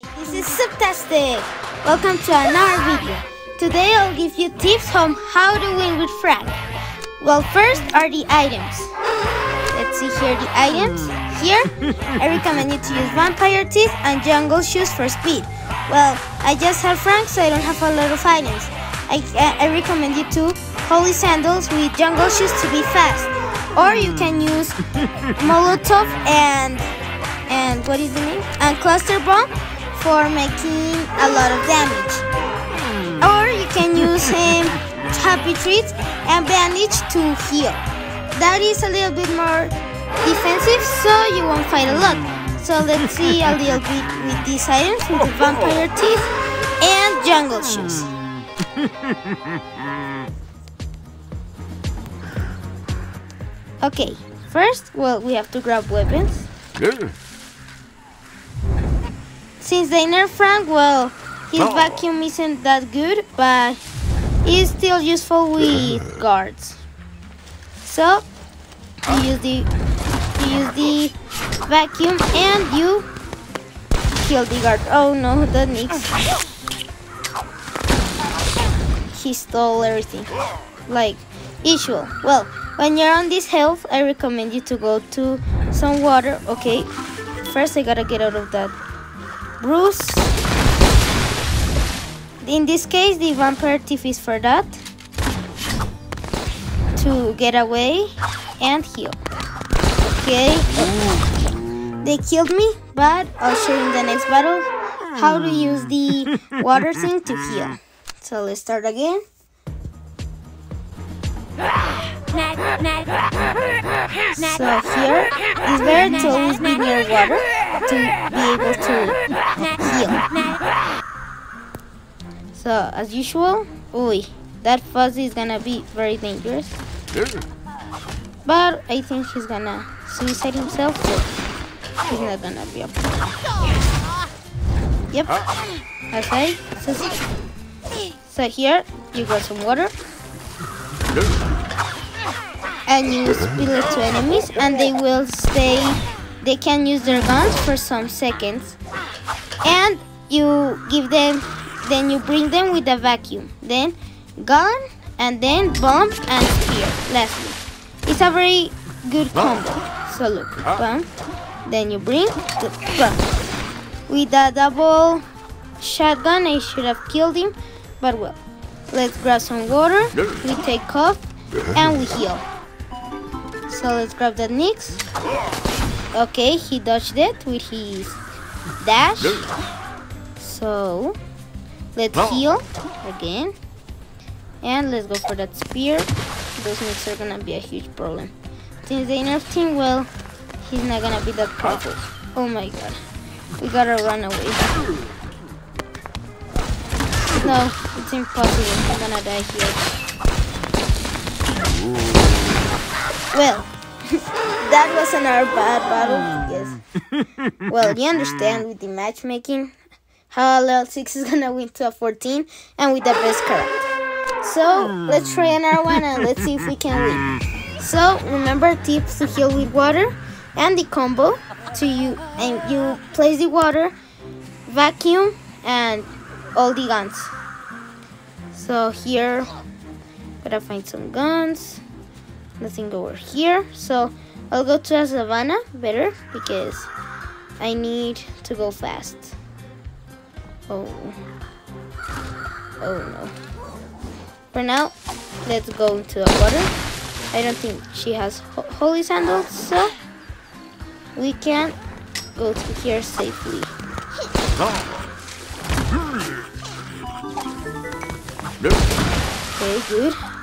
This is Zoobtastic! Welcome to another video. Today I'll give you tips on how to win with Frank. Well, first are the items. Let's see here the items. Here, I recommend you to use Vampire Teeth and Jungle Shoes for speed. Well, I just have Frank, so I don't have a lot of items. I, I recommend you to Holy Sandals with Jungle Shoes to be fast. Or you can use Molotov and and what is the name? And Cluster Bomb for making a lot of damage. Or you can use him Happy Treats and Bandage to heal. That is a little bit more defensive, so you won't fight a lot. So let's see a little bit with these items with the Vampire Teeth and Jungle Shoes. Okay, first, well, we have to grab weapons. Yeah. Since they nerf Frank, well, his Oh. vacuum isn't that good, but is still useful with guards. So you use the you use the vacuum and you kill the guard. Oh no, that Nix. He stole everything. Like usual. Well, when you're on this health, I recommend you to go to some water. Okay. First I gotta get out of that Bruce. In this case, the vampire teeth is for that. To get away and heal. Okay. They killed me, but I'll show you in the next battle how to use the water thing to heal. So let's start again. So here, it's better to always be near water to be able to heal. So as usual, oi, that fuzzy is gonna be very dangerous. But I think he's gonna suicide himself, so he's not gonna be a problem. Yep. Okay. So, so here you got some water and you spill it to enemies and they will stay they can use their guns for some seconds. And you give them then you bring them with a vacuum. Then gun and then bomb and spear lastly it's a very good combo. So look ah. bomb then you bring the bomb with a double shotgun i should have killed him but well let's grab some water. We take off and we heal. So let's grab that Nix. Okay, he dodged it with his dash. So let's heal again. And let's go for that spear. Those Nix are gonna be a huge problem. Since they nerfed him, well, he's not gonna be that powerful. Oh my god. We gotta run away. No, it's impossible. I'm gonna die here. Well, that was another bad battle. Yes. Hmm. Well, you understand with the matchmaking how a level 6 is gonna win to a 14 and with the best character. So, let's try another one and let's see if we can win. So, remember tips to heal with water and the combo to you and you place the water, vacuum and all the guns. So here gotta find some guns. Nothing over here. So I'll go to a savannah better because I need to go fast. Oh. Oh no. For now, let's go into the water. I don't think she has ho holy sandals, so we can go to here safely. Okay, good.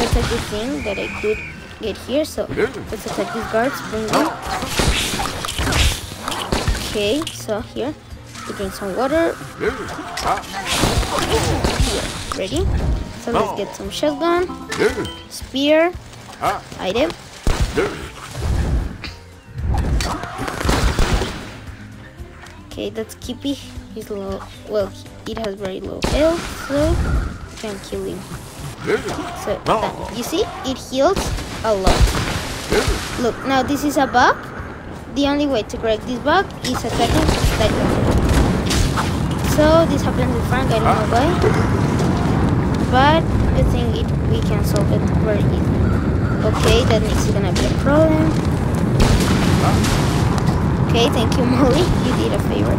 That's a good thing that I could get here. So let's attack these guards. Bring them. Okay, so here we drink some water. Ready? So let's get some shotgun, spear, item. Okay, that's Kippy. He's low. Well, it has very low health, so can kill him. So done. you see, it heals a lot. Look, now this is a bug. The only way to break this bug is attacking that guy. So this happens with Frank, I don't know why. But I think it, we can solve it very easily. Okay, that makes it gonna be a problem. Okay, thank you Molly, you did a favor.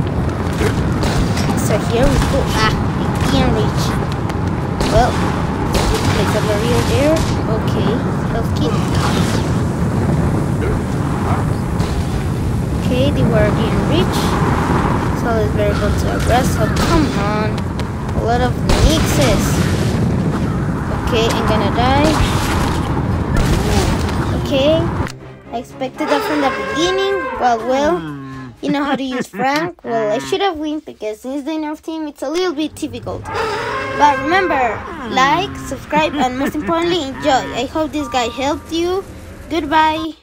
So here we go. Ah, we can't reach. Well, place a barrier there. Okay, health kit. Okay, they were. So it's very good to aggress. So come on. A lot of mixes. Okay, I'm gonna die. Okay. I expected that from the beginning. Well, well, you know how to use Frank. Well, I should have win because since the Nerf team, it's a little bit difficult. But remember, like, subscribe, and most importantly, enjoy. I hope this guy helped you. Goodbye.